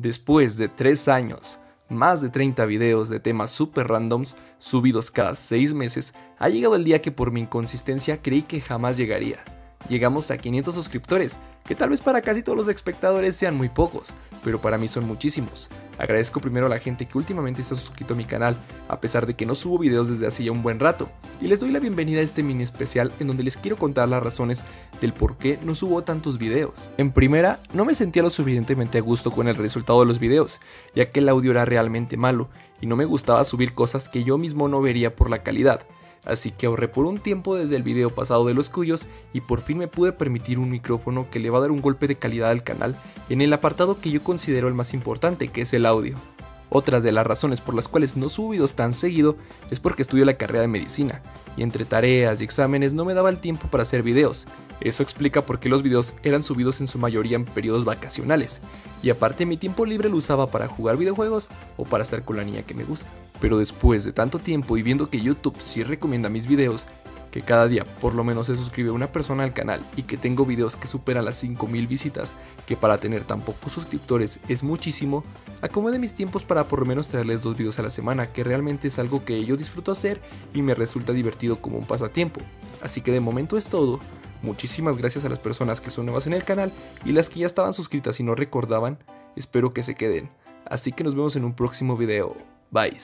Después de 3 años, más de 30 videos de temas super randoms subidos cada 6 meses, ha llegado el día que por mi inconsistencia creí que jamás llegaría. Llegamos a 500 suscriptores, que tal vez para casi todos los espectadores sean muy pocos, pero para mí son muchísimos. Agradezco primero a la gente que últimamente está suscrito a mi canal, a pesar de que no subo videos desde hace ya un buen rato, y les doy la bienvenida a este mini especial en donde les quiero contar las razones del por qué no subo tantos videos. En primera, no me sentía lo suficientemente a gusto con el resultado de los videos, ya que el audio era realmente malo, y no me gustaba subir cosas que yo mismo no vería por la calidad, así que ahorré por un tiempo desde el video pasado de los cuyos y por fin me pude permitir un micrófono que le va a dar un golpe de calidad al canal en el apartado que yo considero el más importante, que es el audio. Otras de las razones por las cuales no subo videos tan seguido es porque estudio la carrera de medicina, y entre tareas y exámenes no me daba el tiempo para hacer videos. Eso explica por qué los videos eran subidos en su mayoría en periodos vacacionales, y aparte mi tiempo libre lo usaba para jugar videojuegos o para estar con la niña que me gusta. Pero después de tanto tiempo y viendo que YouTube sí recomienda mis videos, que cada día por lo menos se suscribe una persona al canal y que tengo videos que superan las 5000 visitas, que para tener tan pocos suscriptores es muchísimo, acomode mis tiempos para por lo menos traerles dos videos a la semana, que realmente es algo que yo disfruto hacer y me resulta divertido como un pasatiempo. Así que de momento es todo. Muchísimas gracias a las personas que son nuevas en el canal y las que ya estaban suscritas y no recordaban, espero que se queden. Así que nos vemos en un próximo video. Bye.